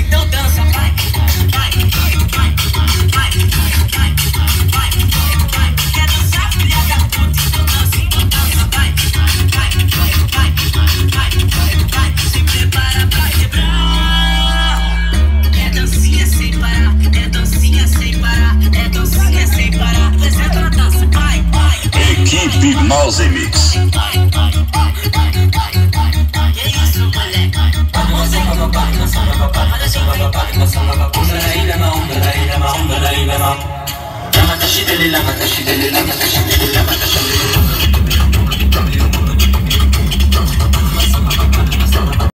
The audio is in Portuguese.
então dança, vai, vai, vai, vai, vai, vai, vai, vai, quer dançar, filha da dança, dança, vai, vai, vai, vai, vai, vai, vai, se prepara pra quebrar. É dancinha sem parar, é dancinha sem parar, é dancinha sem parar, levanta na dança, vai, vai. Equipe Mouse Mix. vai, isso, moleque? Vamos vai, vamos, vamos, vamos, vamos. طائما سربا قمنا لما تشد لما تشد لما تشد